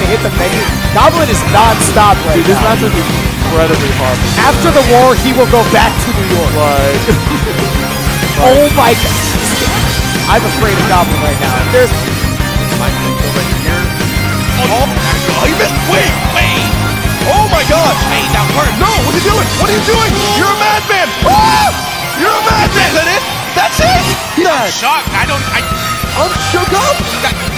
to hit the main Goblin is non-stop right Dude, this now. match is incredibly hard. After the war, he will go back to New York. Like, Oh my god. I'm afraid of Goblin right now. There's My be here. Oh, oh, he missed. Wait, wait. Oh my God. Hey, that worked. No, what are you doing? What are you doing? You're a madman. Ah! You're a madman. Is that it? That's it. I'm shocked. I don't. I. I'm shook up.